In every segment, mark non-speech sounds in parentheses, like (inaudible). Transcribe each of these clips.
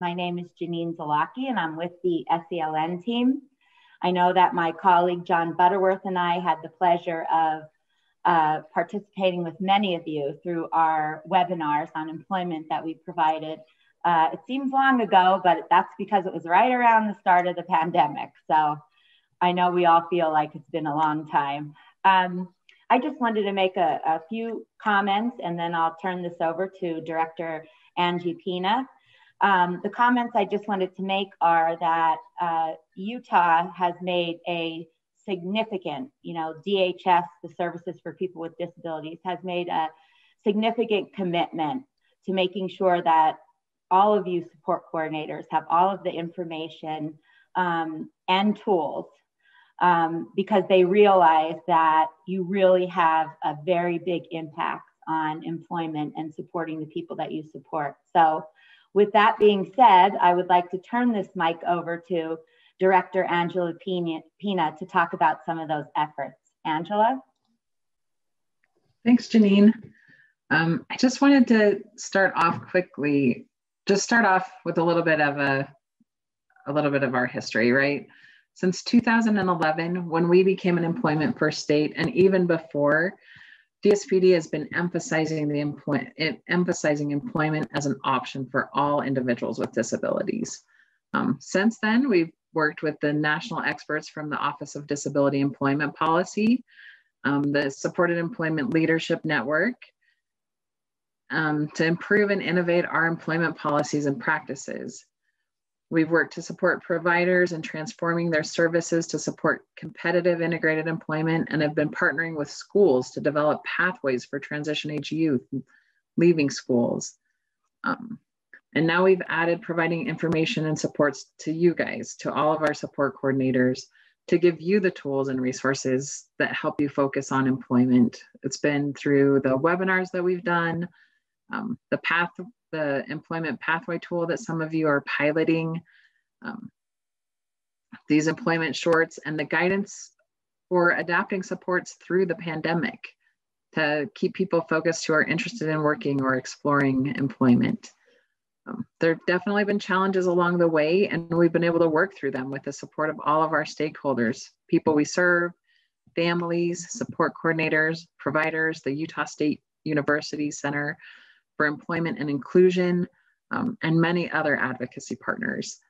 My name is Jeanine Zlockie, and I'm with the SELN team. I know that my colleague John Butterworth and I had the pleasure of uh, participating with many of you through our webinars on employment that we provided. Uh, it seems long ago, but that's because it was right around the start of the pandemic. So I know we all feel like it's been a long time. Um, I just wanted to make a, a, few comments and then I'll turn this over to Director Angie Pina. Um, the comments I just wanted to make are that uh, Utah has made a significant, you know, DHS, the Services for People with Disabilities, has made a significant commitment to making sure that all of you support coordinators have all of the information um, and tools um, because they realize that you really have a very big impact on employment and supporting the people that you support. So with that being said, I would like to turn this mic over to Director Angela Pina, to talk about some of those efforts. Angela? Thanks, Jeanine. Um, I just wanted to start off quickly, just start off with a little bit of a, a little bit of our history, right? Since 2011, when we became an employment first state, and even before, DSPD has been emphasizing the employ- emphasizing employment as an option for all individuals with disabilities. Um, since then, we've worked with the national experts from the Office of Disability Employment Policy, um, the Supported Employment Leadership Network, um, to improve and innovate our employment policies and practices. We've worked to support providers in transforming their services to support competitive integrated employment and have been partnering with schools to develop pathways for transition age youth leaving schools. Um, and now we've added providing information and supports to you guys, to all of our support coordinators, to give you the tools and resources that help you focus on employment. It's been through the webinars that we've done, um, the path the employment pathway tool that some of you are piloting, um, these employment shorts, and the guidance for adapting supports through the pandemic to keep people focused who are interested in working or exploring employment. Um, there have definitely been challenges along the way, and we've been able to work through them with the support of all of our stakeholders, people we serve, families, support coordinators, providers, the Utah State University Center for Employment and Inclusion, um, and many other advocacy partners.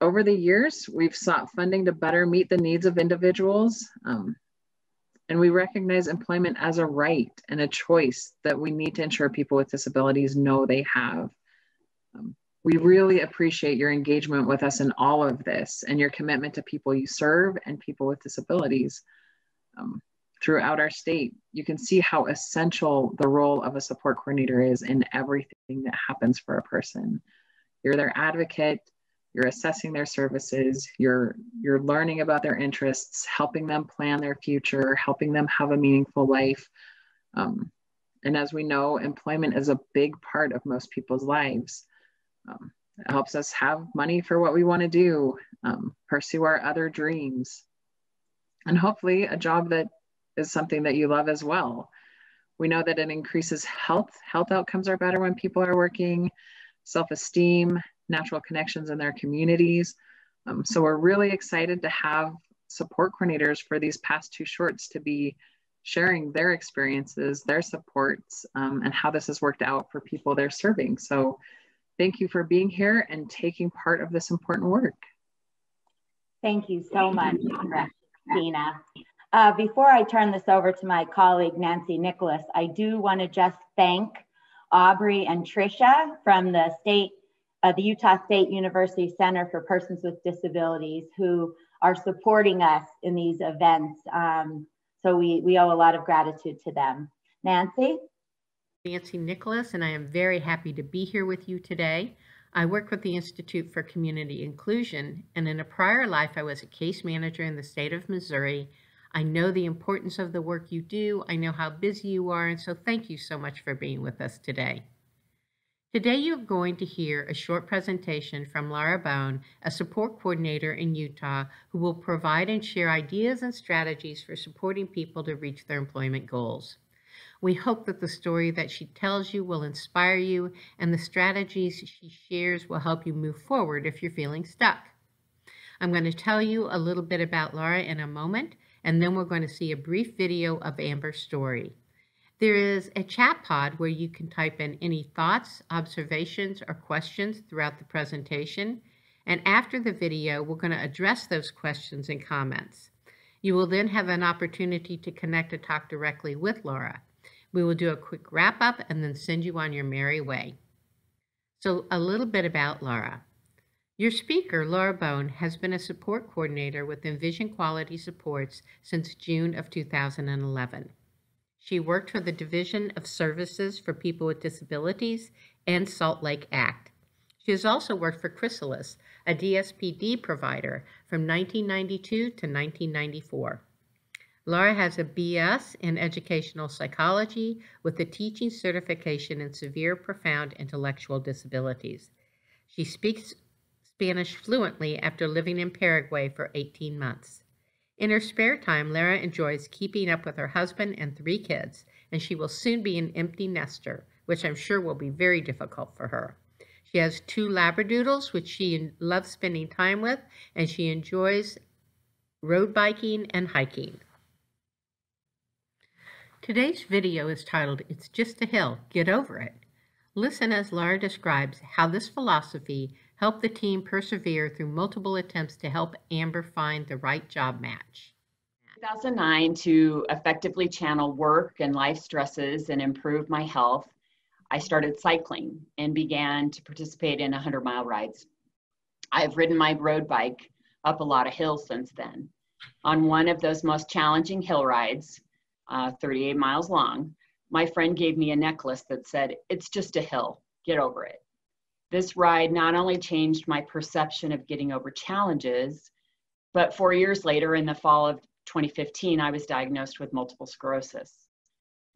Over the years, we've sought funding to better meet the needs of individuals, um, and we recognize employment as a right and a choice that we need to ensure people with disabilities know they have. Um, we really appreciate your engagement with us in all of this and your commitment to people you serve and people with disabilities. Um, throughout our state, you can see how essential the role of a support coordinator is in everything that happens for a person. You're their advocate, you're assessing their services, you're you're learning about their interests, helping them plan their future, helping them have a meaningful life. Um, and as we know, employment is a big part of most people's lives. Um, it helps us have money for what we want to do, um, pursue our other dreams, and hopefully a job that is something that you love as well. We know that it increases health. Health outcomes are better when people are working, self esteem, natural connections in their communities. Um, so we're really excited to have support coordinators for these past two shorts to be sharing their experiences, their supports, um, and how this has worked out for people they're serving. So thank you for being here and taking part of this important work. Thank you so much, Tina. Uh, before I turn this over to my colleague, Nancy Nickolaus, I do want to just thank Aubrey and Tricia from the state, uh, the Utah State University Center for Persons with Disabilities who are supporting us in these events. Um, so we, we owe a lot of gratitude to them. Nancy? Nancy Nickolaus, and I am very happy to be here with you today. I work with the Institute for Community Inclusion, and in a prior life, I was a case manager in the state of Missouri I know the importance of the work you do. I know how busy you are. And so thank you so much for being with us today. Today, you're going to hear a short presentation from Lara Bone, a support coordinator in Utah, who will provide and share ideas and strategies for supporting people to reach their employment goals. We hope that the story that she tells you will inspire you and the strategies she shares will help you move forward if you're feeling stuck. I'm going to tell you a little bit about Laura in a moment, and then we're going to see a brief video of Amber's story. There is a chat pod where you can type in any thoughts, observations, or questions throughout the presentation. And after the video, we're going to address those questions and comments. You will then have an opportunity to connect and talk directly with Laura. We will do a quick wrap up and then send you on your merry way. So, a little bit about Laura. Your speaker, Laura Bone, has been a support coordinator with Envision Quality Supports since June of 2011. She worked for the Division of Services for People with Disabilities and Salt Lake Act. She has also worked for Chrysalis, a DSPD provider, from 1992 to 1994. Laura has a BS in Educational Psychology with a teaching certification in Severe Profound Intellectual Disabilities. She speaks Spanish fluently after living in Paraguay for 18 months. In her spare time, Lara enjoys keeping up with her husband and three kids, and she will soon be an empty nester, which I'm sure will be very difficult for her. She has two Labradoodles, which she loves spending time with, and she enjoys road biking and hiking. Today's video is titled, It's Just a Hill, Get Over It. Listen as Lara describes how this philosophy helped the team persevere through multiple attempts to help Amber find the right job match. 2009 to effectively channel work and life stresses and improve my health, I started cycling and began to participate in 100 mile rides. I've ridden my road bike up a lot of hills since then. On one of those most challenging hill rides, uh, 38 miles long, my friend gave me a necklace that said, It's just a hill, get over it. This ride not only changed my perception of getting over challenges, but four years later, in the fall of 2015, I was diagnosed with multiple sclerosis.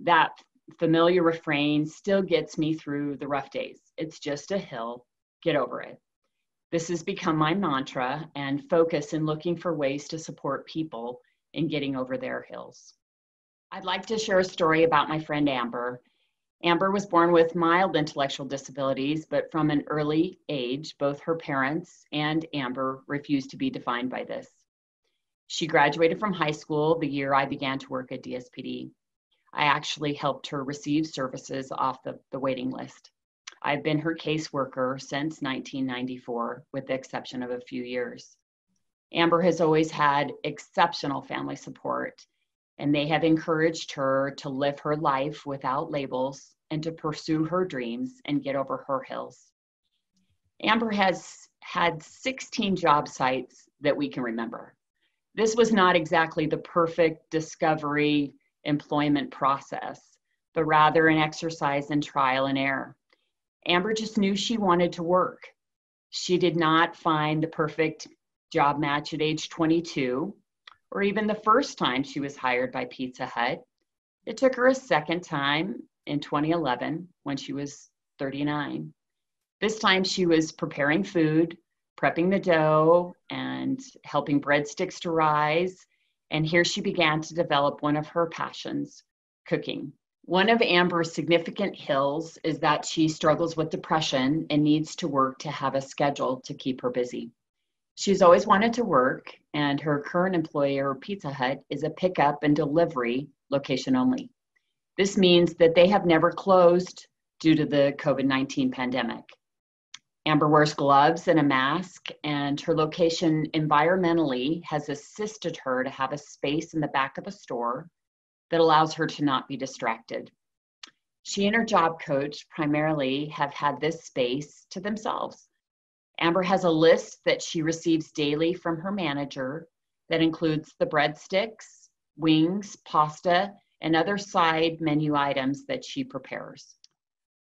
That familiar refrain still gets me through the rough days. It's just a hill, get over it. This has become my mantra and focus in looking for ways to support people in getting over their hills. I'd like to share a story about my friend Amber Amber was born with mild intellectual disabilities, but from an early age, both her parents and Amber refused to be defined by this. She graduated from high school the year I began to work at DSPD. I actually helped her receive services off the, the waiting list. I've been her caseworker since 1994, with the exception of a few years. Amber has always had exceptional family support and they have encouraged her to live her life without labels and to pursue her dreams and get over her hills. Amber has had 16 job sites that we can remember. This was not exactly the perfect discovery employment process, but rather an exercise in trial and error. Amber just knew she wanted to work. She did not find the perfect job match at age 22 or even the first time she was hired by Pizza Hut. It took her a second time in 2011 when she was 39. This time she was preparing food, prepping the dough, and helping breadsticks to rise. And here she began to develop one of her passions cooking. One of Amber's significant hills is that she struggles with depression and needs to work to have a schedule to keep her busy. She's always wanted to work, and her current employer, Pizza Hut, is a pickup and delivery location only. This means that they have never closed due to the COVID 19 pandemic. Amber wears gloves and a mask, and her location environmentally has assisted her to have a space in the back of a store that allows her to not be distracted. She and her job coach primarily have had this space to themselves Amber has a list that she receives daily from her manager that includes the breadsticks, wings, pasta, and other side menu items that she prepares.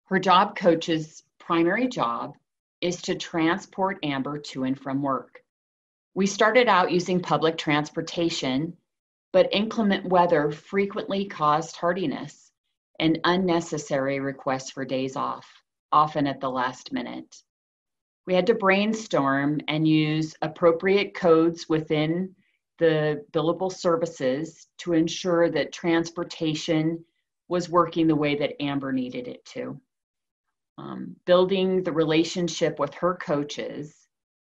Her job coach's primary job is to transport Amber to and from work. We started out using public transportation, but inclement weather frequently caused tardiness and unnecessary requests for days off, often at the last minute we had to brainstorm and use appropriate codes within the billable services to ensure that transportation was working the way that Amber needed it to. Um, building the relationship with her coaches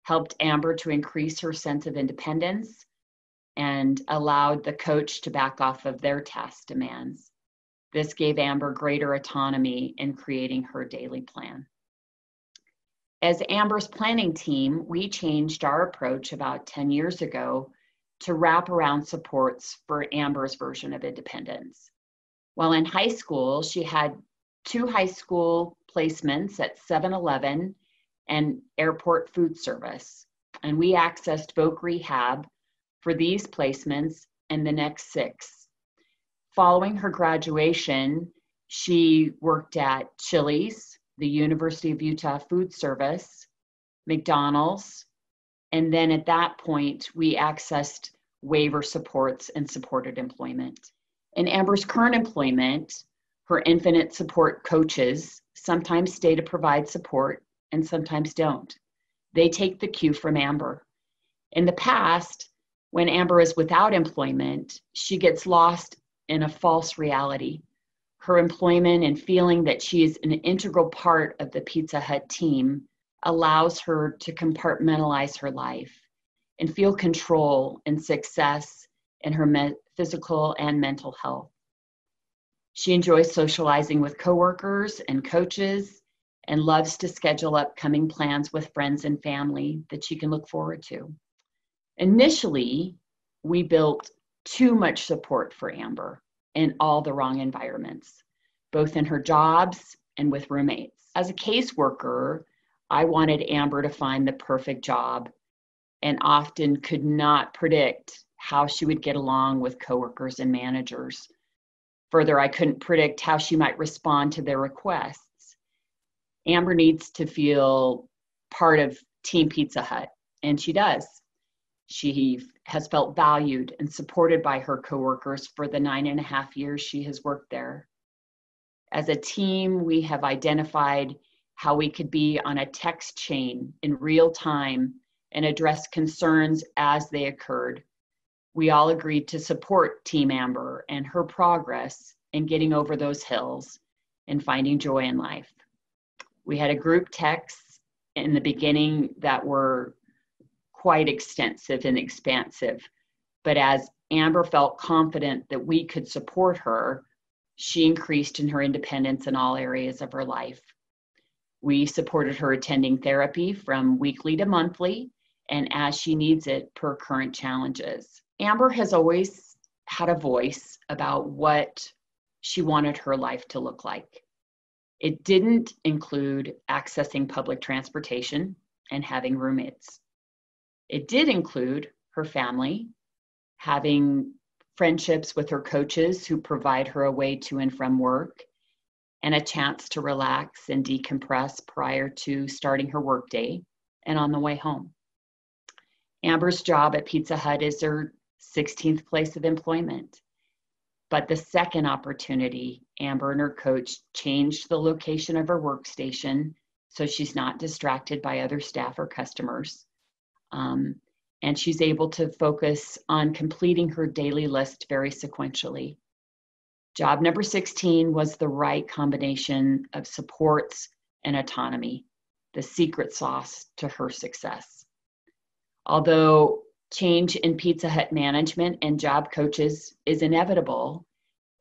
helped Amber to increase her sense of independence and allowed the coach to back off of their task demands. This gave Amber greater autonomy in creating her daily plan. As Amber's planning team, we changed our approach about 10 years ago to wrap around supports for Amber's version of independence. While in high school, she had two high school placements at 7 Eleven and Airport Food Service. And we accessed Voc Rehab for these placements and the next six. Following her graduation, she worked at Chili's, the University of Utah Food Service, McDonald's, and then at that point, we accessed waiver supports and supported employment. In Amber's current employment, her infinite support coaches sometimes stay to provide support and sometimes don't. They take the cue from Amber. In the past, when Amber is without employment, she gets lost in a false reality her employment and feeling that she is an integral part of the Pizza Hut team allows her to compartmentalize her life and feel control and success in her me- physical and mental health. She enjoys socializing with coworkers and coaches and loves to schedule upcoming plans with friends and family that she can look forward to. Initially, we built too much support for Amber in all the wrong environments, both in her jobs and with roommates. As a caseworker, I wanted Amber to find the perfect job and often could not predict how she would get along with coworkers and managers. Further, I couldn't predict how she might respond to their requests. Amber needs to feel part of Team Pizza Hut, and she does. She has felt valued and supported by her coworkers for the nine and a half years she has worked there. As a team, we have identified how we could be on a text chain in real time and address concerns as they occurred. We all agreed to support Team Amber and her progress in getting over those hills and finding joy in life. We had a group text in the beginning that were quite extensive and expansive. But as Amber felt confident that we could support her, she increased in her independence in all areas of her life. We supported her attending therapy from weekly to monthly and as she needs it per current challenges. Amber has always had a voice about what she wanted her life to look like. It didn't include accessing public transportation and having roommates. It did include her family, having friendships with her coaches who provide her a way to and from work, and a chance to relax and decompress prior to starting her workday and on the way home. Amber's job at Pizza Hut is her 16th place of employment. But the second opportunity, Amber and her coach changed the location of her workstation so she's not distracted by other staff or customers. Um, and she's able to focus on completing her daily list very sequentially. Job number 16 was the right combination of supports and autonomy, the secret sauce to her success. Although change in Pizza Hut management and job coaches is inevitable,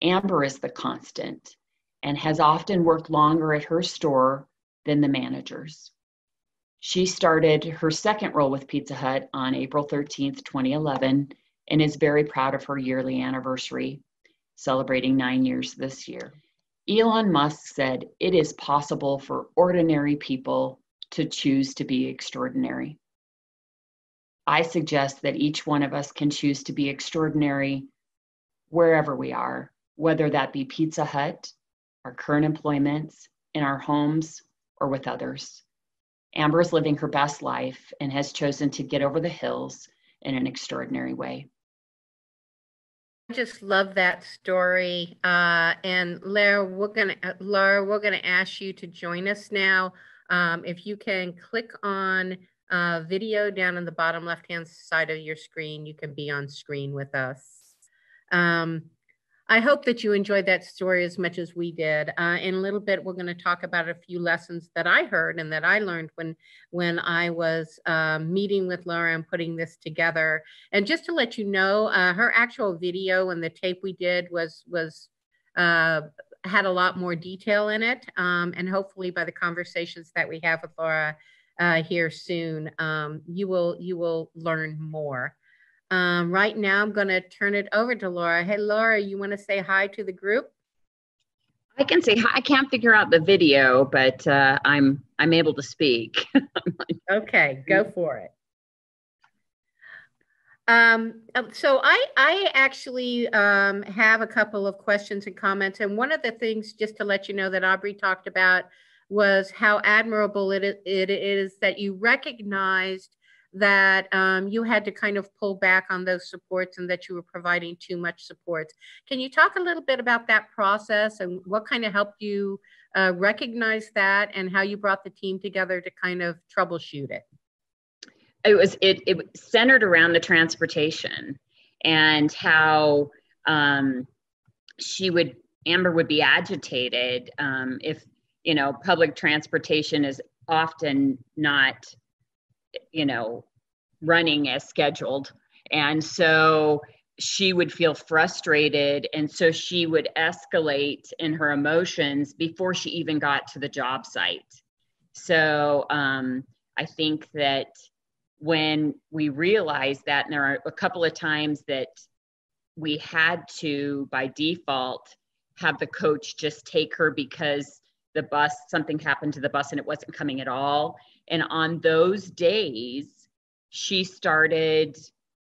Amber is the constant and has often worked longer at her store than the managers. She started her second role with Pizza Hut on April 13th, 2011, and is very proud of her yearly anniversary, celebrating nine years this year. Elon Musk said it is possible for ordinary people to choose to be extraordinary. I suggest that each one of us can choose to be extraordinary wherever we are, whether that be Pizza Hut, our current employments, in our homes, or with others. Amber is living her best life and has chosen to get over the hills in an extraordinary way. I just love that story. Uh, and Laura, we're gonna Laura, we're gonna ask you to join us now. Um, if you can click on uh, video down on the bottom left hand side of your screen, you can be on screen with us. Um, I hope that you enjoyed that story as much as we did. Uh, in a little bit, we're going to talk about a few lessons that I heard and that I learned when when I was uh, meeting with Laura and putting this together. And just to let you know, uh, her actual video and the tape we did was was uh, had a lot more detail in it. Um, and hopefully, by the conversations that we have with Laura uh, here soon, um, you will you will learn more. Um, right now, I'm going to turn it over to Laura. Hey, Laura, you want to say hi to the group? I can say hi. I can't figure out the video, but uh, I'm I'm able to speak. (laughs) okay, go for it. Um, um, so I I actually um, have a couple of questions and comments, and one of the things, just to let you know, that Aubrey talked about was how admirable it it is that you recognized that um, you had to kind of pull back on those supports and that you were providing too much support. Can you talk a little bit about that process and what kind of helped you uh, recognize that and how you brought the team together to kind of troubleshoot it? It was it it centered around the transportation and how um, she would Amber would be agitated um, if you know public transportation is often not you know, running as scheduled. And so she would feel frustrated. And so she would escalate in her emotions before she even got to the job site. So um, I think that when we realized that, and there are a couple of times that we had to, by default, have the coach just take her because the bus, something happened to the bus and it wasn't coming at all. And on those days, she started,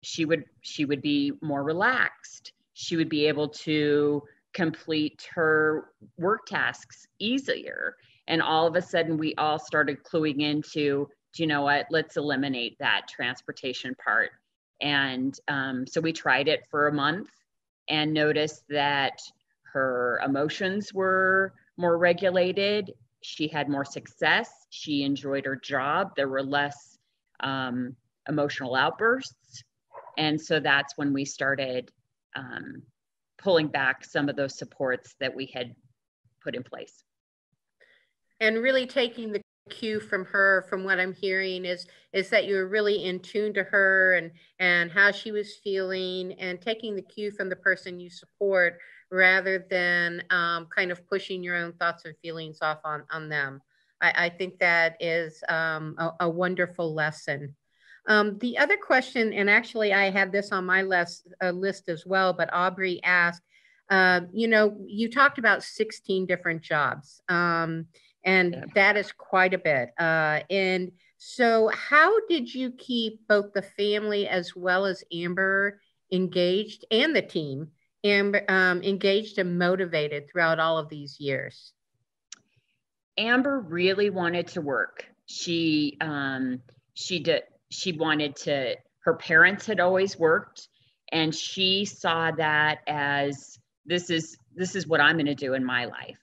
she would, she would be more relaxed. She would be able to complete her work tasks easier. And all of a sudden, we all started cluing into, do you know what? Let's eliminate that transportation part. And um, so we tried it for a month and noticed that her emotions were more regulated she had more success. She enjoyed her job. There were less um, emotional outbursts. And so that's when we started um, pulling back some of those supports that we had put in place. And really taking the cue from her from what i'm hearing is is that you're really in tune to her and and how she was feeling and taking the cue from the person you support rather than um, kind of pushing your own thoughts and feelings off on, on them. I, I think that is um, a, a, wonderful lesson. Um, the other question, and actually I had this on my list, uh, list as well, but Aubrey asked, uh, you know, you talked about 16 different jobs, um, and yeah. that is quite a bit. Uh, and so, how did you keep both the family as well as Amber engaged and the team Amber, um, engaged and motivated throughout all of these years? Amber really wanted to work. She um, she did she wanted to. Her parents had always worked, and she saw that as this is this is what I'm going to do in my life.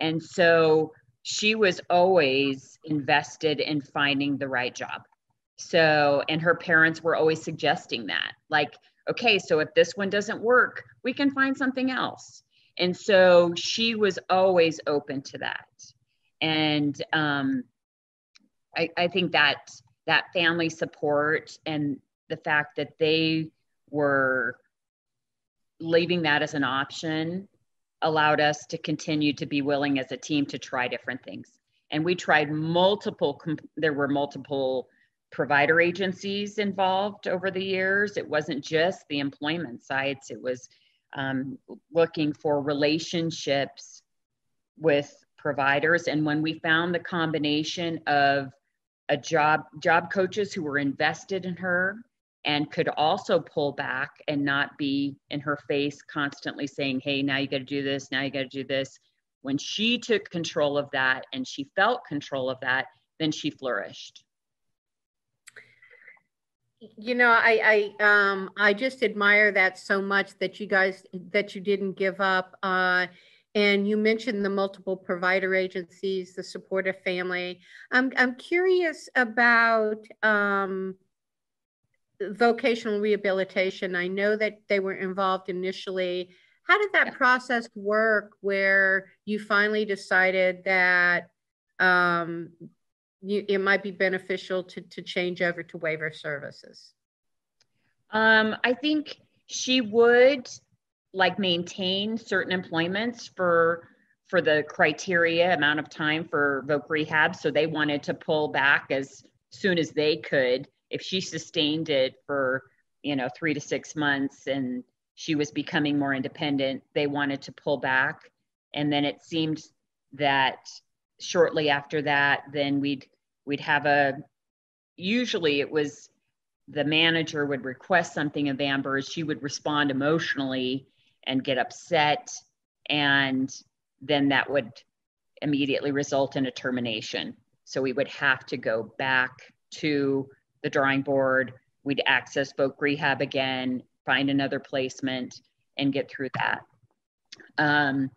And so she was always invested in finding the right job. So, and her parents were always suggesting that, like, okay, so if this one doesn't work, we can find something else. And so she was always open to that. And um, I, I think that that family support and the fact that they were leaving that as an option allowed us to continue to be willing as a team to try different things. And we tried multiple, there were multiple provider agencies involved over the years. It wasn't just the employment sites, it was um, looking for relationships with providers. And when we found the combination of a job job coaches who were invested in her and could also pull back and not be in her face constantly saying hey now you got to do this now you got to do this when she took control of that and she felt control of that then she flourished you know i i um i just admire that so much that you guys that you didn't give up uh and you mentioned the multiple provider agencies the supportive family. I'm i'm curious about um vocational rehabilitation. I know that they were involved initially. How did that process work where you finally decided that um, you, it might be beneficial to, to change over to waiver services? Um, I think she would like maintain certain employments for for the criteria amount of time for voc rehab. So they wanted to pull back as soon as they could. If she sustained it for you know three to six months and she was becoming more independent they wanted to pull back. And then it seemed that shortly after that then we'd we'd have a usually it was the manager would request something of Amber. she would respond emotionally and get upset and then that would immediately result in a termination so we would have to go back to the drawing board we'd access voc rehab again find another placement and get through that um,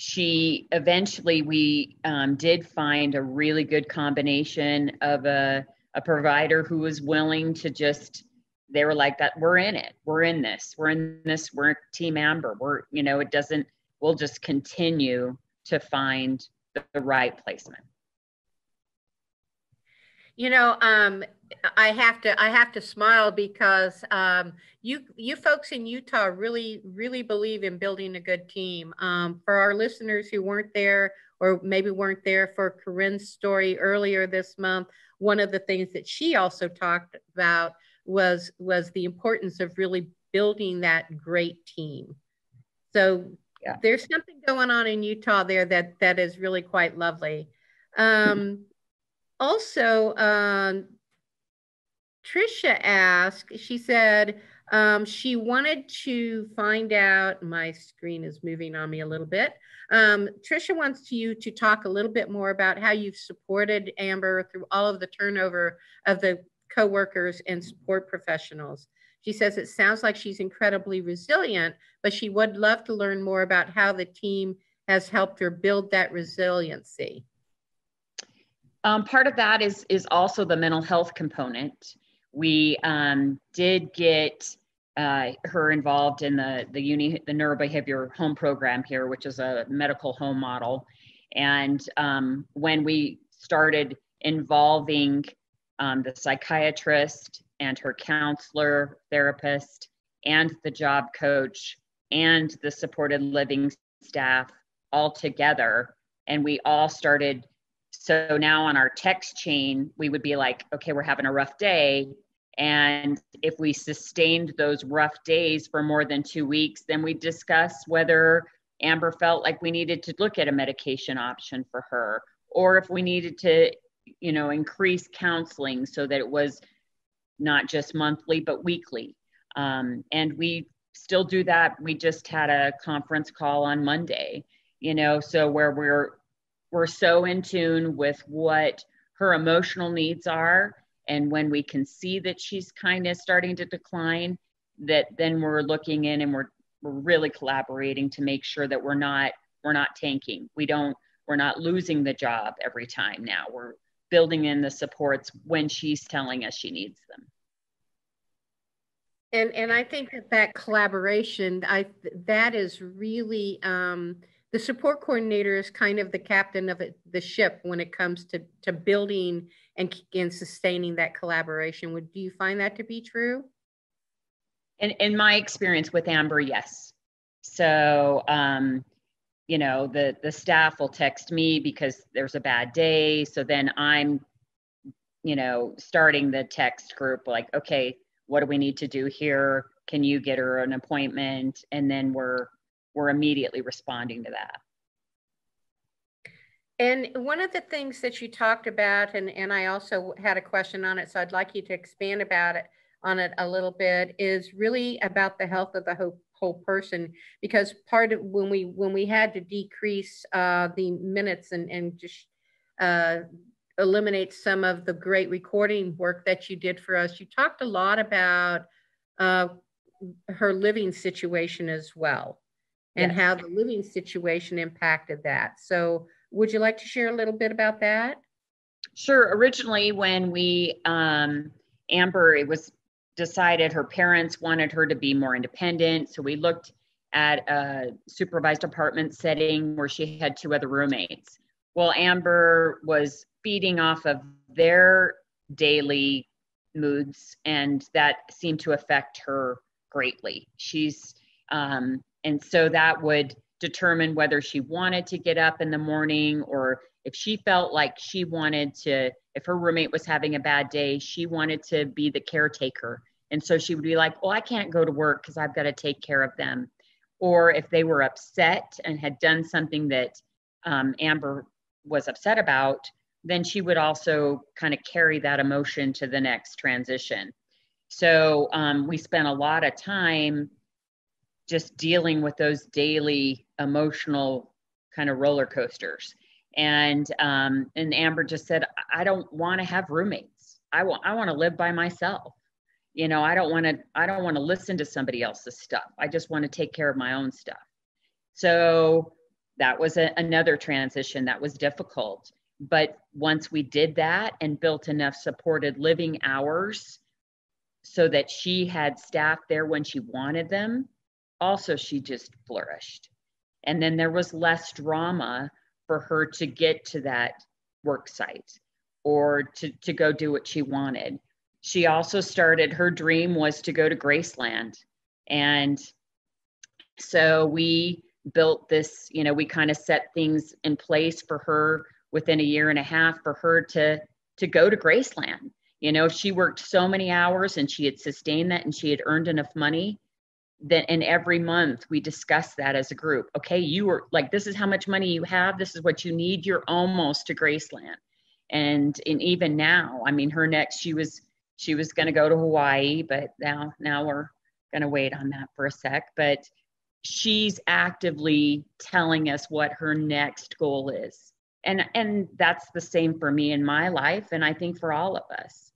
she eventually we um, did find a really good combination of a, a provider who was willing to just they were like that we're in it. We're in this. We're in this. We're team amber. We're you know it doesn't we'll just continue to find the, right placement. You know um, i have to i have to smile because um, you you folks in utah really really believe in building a good team. Um, for our listeners who weren't there or maybe weren't there for corinne's story earlier this month one of the things that she also talked about was was the importance of really building that great team. So yeah. there's something going on in utah there that that is really quite lovely. Um, also, um, Trisha asked, she said um, she wanted to find out, my screen is moving on me a little bit. Um, Trisha wants you to talk a little bit more about how you've supported Amber through all of the turnover of the coworkers and support professionals. She says it sounds like she's incredibly resilient, but she would love to learn more about how the team has helped her build that resiliency. Um, part of that is is also the mental health component. We um, did get uh, her involved in the the uni the neurobehavior home program here, which is a medical home model. And um, when we started involving um, the psychiatrist and her counselor, therapist, and the job coach and the supported living staff all together, and we all started so now on our text chain, we would be like, okay, we're having a rough day. And if we sustained those rough days for more than two weeks, then we discuss whether Amber felt like we needed to look at a medication option for her, or if we needed to, you know, increase counseling so that it was not just monthly, but weekly. Um, and we still do that. We just had a conference call on Monday, you know, so where we're we're so in tune with what her emotional needs are. And when we can see that she's kind of starting to decline that then we're looking in and we're, we're really collaborating to make sure that we're not we're not tanking. We don't we're not losing the job every time now. We're building in the supports when she's telling us she needs them. And and i think that that collaboration i that is really um the support coordinator is kind of the captain of it, the ship when it comes to, to building and, and sustaining that collaboration. Would do you find that to be true? In, in my experience with Amber, yes. So, um, you know, the, the staff will text me because there's a bad day. So then I'm, you know, starting the text group like, okay, what do we need to do here? Can you get her an appointment? And then we're we're immediately responding to that. And one of the things that you talked about, and, and I also had a question on it, so I'd like you to expand about it on it a little bit, is really about the health of the whole, whole person. Because part of when we when we had to decrease uh, the minutes and and just uh, eliminate some of the great recording work that you did for us, you talked a lot about uh, her living situation as well and yes. how the living situation impacted that. So, would you like to share a little bit about that? Sure. Originally, when we, um, Amber, it was decided her parents wanted her to be more independent. So, we looked at a supervised apartment setting where she had two other roommates. Well, Amber was feeding off of their daily moods, and that seemed to affect her greatly. She's, um, and so that would determine whether she wanted to get up in the morning or if she felt like she wanted to, if her roommate was having a bad day, she wanted to be the caretaker. And so she would be like, well, I can't go to work because I've got to take care of them. Or if they were upset and had done something that um, Amber was upset about, then she would also kind of carry that emotion to the next transition. So um, we spent a lot of time just dealing with those daily emotional kind of roller coasters. And um, and Amber just said, I don't want to have roommates. I want I want to live by myself. You know, I don't want to I don't want to listen to somebody else's stuff. I just want to take care of my own stuff. So that was a, another transition that was difficult. But once we did that and built enough supported living hours so that she had staff there when she wanted them, also she just flourished. And then there was less drama for her to get to that work site or to, to go do what she wanted. She also started, her dream was to go to Graceland. And so we built this, you know, we kind of set things in place for her within a year and a half for her to to go to Graceland. You know, if she worked so many hours and she had sustained that and she had earned enough money that and every month we discuss that as a group. Okay you were like this is how much money you have. This is what you need. You're almost to graceland. And and even now i mean her next she was she was going to go to hawaii but now now we're going to wait on that for a sec. But she's actively telling us what her next goal is. And and that's the same for me in my life and i think for all of us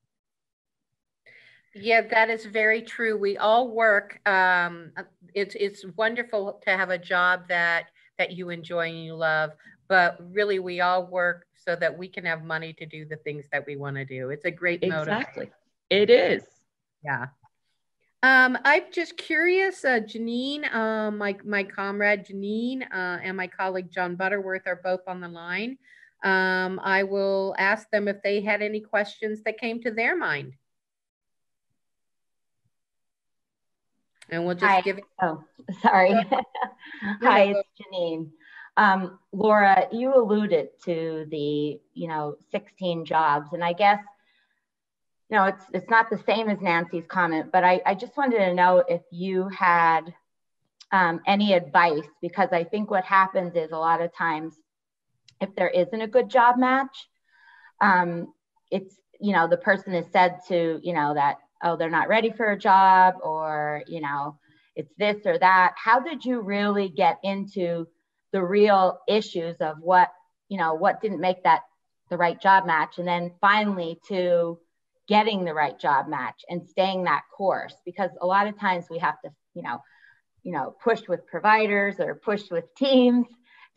yeah, that is very true. We all work. Um, it's it's wonderful to have a job that that you enjoy and you love, but really we all work so that we can have money to do the things that we want to do. It's a great exactly. It is. Yeah. Um, I'm just curious, uh, Jeanine, uh, my my comrade Jeanine, uh, and my colleague John Butterworth are both on the line. Um, I will ask them if they had any questions that came to their mind. And we'll just Hi. give it. Oh, sorry. (laughs) Hi, it's Jeanine. Um, Laura, you alluded to the, you know, 16 jobs, and I guess, you know, it's it's not the same as Nancy's comment, but I, I just wanted to know if you had um, any advice because I think what happens is a lot of times, if there isn't a good job match, um, it's you know the person is said to you know that oh, they're not ready for a job or, you know, it's this or that. How did you really get into the real issues of what, you know, what didn't make that the right job match? And then finally to getting the right job match and staying that course because a lot of times we have to, you know, you know, push with providers or push with teams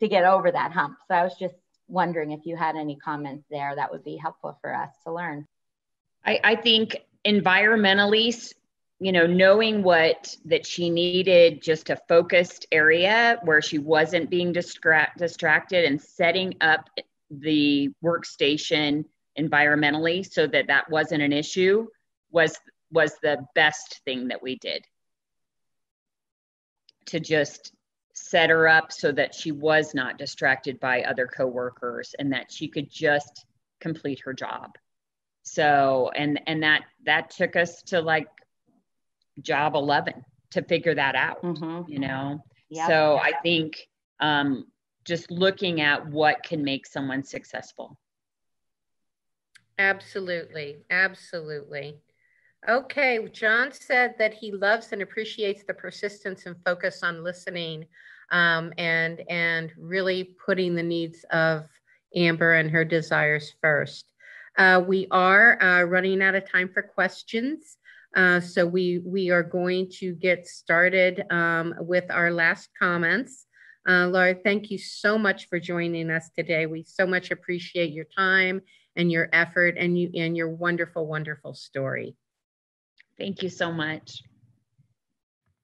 to get over that hump. So I was just wondering if you had any comments there that would be helpful for us to learn. I, I think environmentally you know knowing what that she needed just a focused area where she wasn't being distra- distracted and setting up the workstation environmentally so that that wasn't an issue was was the best thing that we did. To just set her up so that she was not distracted by other coworkers and that she could just complete her job so and and that that took us to like job 11 to figure that out mm-hmm. you know? Yep. so i think um just looking at what can make someone successful. Absolutely. Absolutely. Okay john said that he loves and appreciates the persistence and focus on listening um, and and really putting the needs of amber and her desires first uh, we are uh, running out of time for questions. Uh, so we, we are going to get started um, with our last comments. Uh, Laura, thank you so much for joining us today. We so much appreciate your time and your effort and you and your wonderful, wonderful story. Thank you so much.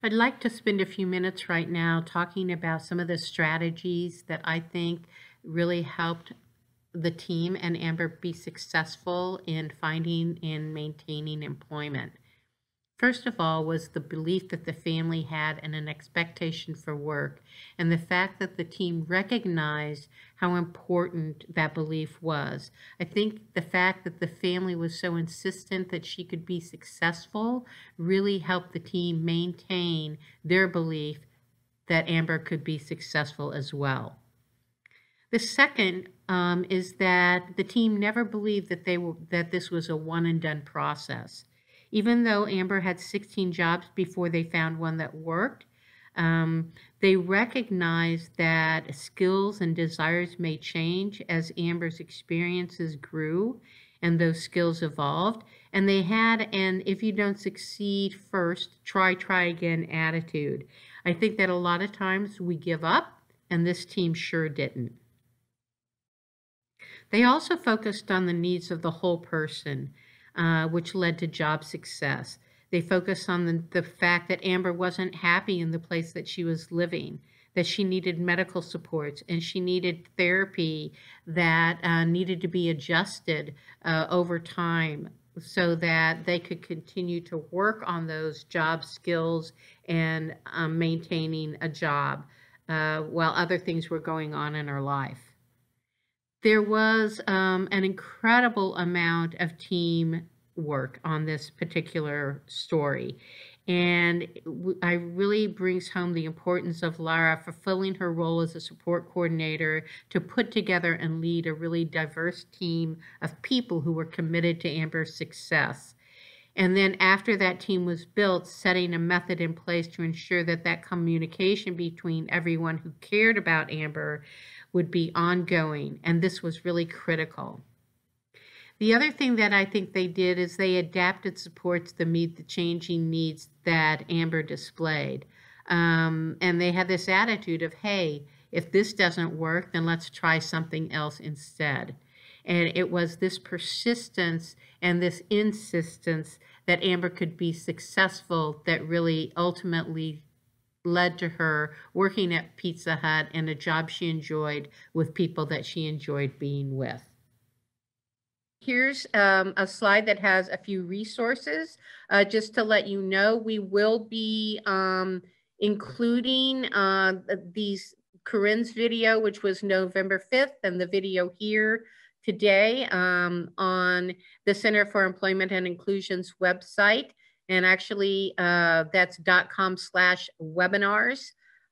I'd like to spend a few minutes right now talking about some of the strategies that I think really helped the team and Amber be successful in finding and maintaining employment. First of all, was the belief that the family had and an expectation for work, and the fact that the team recognized how important that belief was. I think the fact that the family was so insistent that she could be successful really helped the team maintain their belief that Amber could be successful as well. The second um, is that the team never believed that they were that this was a one and done process even though Amber had 16 jobs before they found one that worked, um, they recognized that skills and desires may change as Amber's experiences grew and those skills evolved. And they had an if you don't succeed first, try, try again attitude. I think that a lot of times we give up, and this team sure didn't. They also focused on the needs of the whole person uh, which led to job success. They focused on the, the fact that Amber wasn't happy in the place that she was living, that she needed medical supports and she needed therapy that uh, needed to be adjusted uh, over time so that they could continue to work on those job skills and um, maintaining a job uh, while other things were going on in her life there was um, an incredible amount of team work on this particular story. And I really brings home the importance of Lara fulfilling her role as a support coordinator to put together and lead a really diverse team of people who were committed to Amber's success. And then after that team was built, setting a method in place to ensure that that communication between everyone who cared about Amber would be ongoing. And this was really critical. The other thing that I think they did is they adapted supports to meet the changing needs that Amber displayed. Um, and they had this attitude of, hey, if this doesn't work, then let's try something else instead. And it was this persistence and this insistence that Amber could be successful that really ultimately led to her working at Pizza Hut and a job she enjoyed with people that she enjoyed being with. Here's um, a slide that has a few resources. Uh, just to let you know, we will be um, including uh, these Corinne's video, which was November 5th, and the video here today um, on the Center for Employment and Inclusion's website and actually uh, that's .com slash webinars.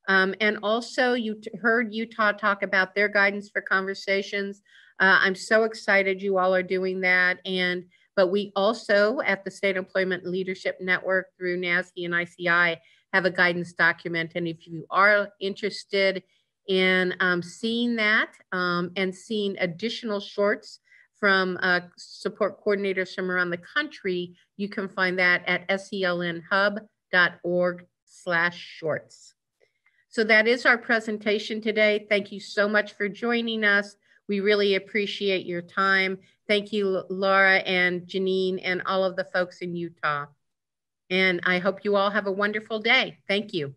Um, and also you heard Utah talk about their guidance for conversations. Uh, I'm so excited you all are doing that. And but we also at the State Employment Leadership Network through NASDDDS and ICI have a guidance document. And if you are interested in um, seeing that um, and seeing additional shorts from uh, support coordinators from around the country, you can find that at selnhub.org slash shorts. So that is our presentation today. Thank you so much for joining us. We really appreciate your time. Thank you, Lara and Jeanine and all of the folks in Utah. And I hope you all have a wonderful day. Thank you.